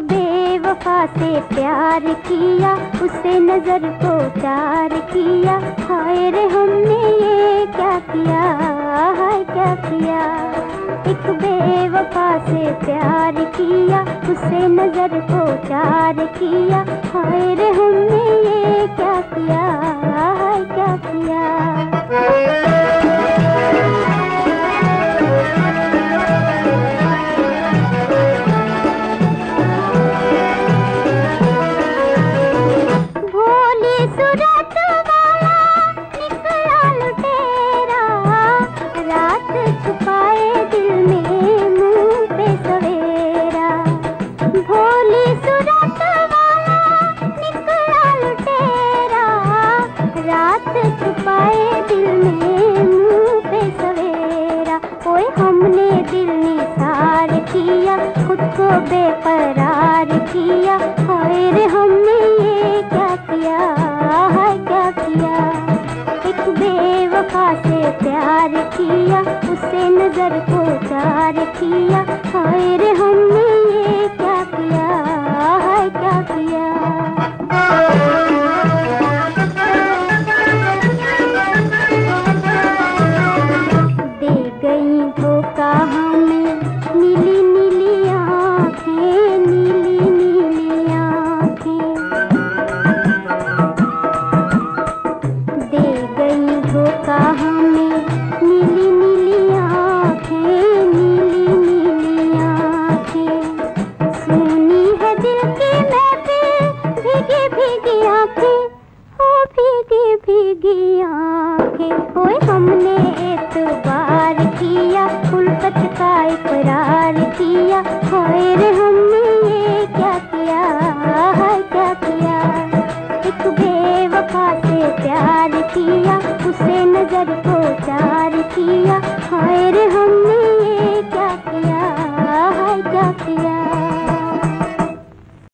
बेवफा से प्यार किया, उसे नज़र को चार किया। हाय रे, हमने ये क्या किया? हाय, क्या किया? एक बेवफा से प्यार किया, उसे नज़र को चार किया। हाय रे, हमने ये हाय हमने ये क्या किया? हाय क्या किया? एक बेवफा से प्यार किया, उसे नज़र को चार किया। हाय हमने ये क्या किया? हाय क्या किया? गई धोखा हमें नीली नीली आँखें, नीली भीगी आँखें। ओए, हमने एतबार किया उल्फत का इकरार किया। हाय रे, हमने ये क्या किया? है क्या किया? एक बेवफा से प्यार किया। उसे नज़र को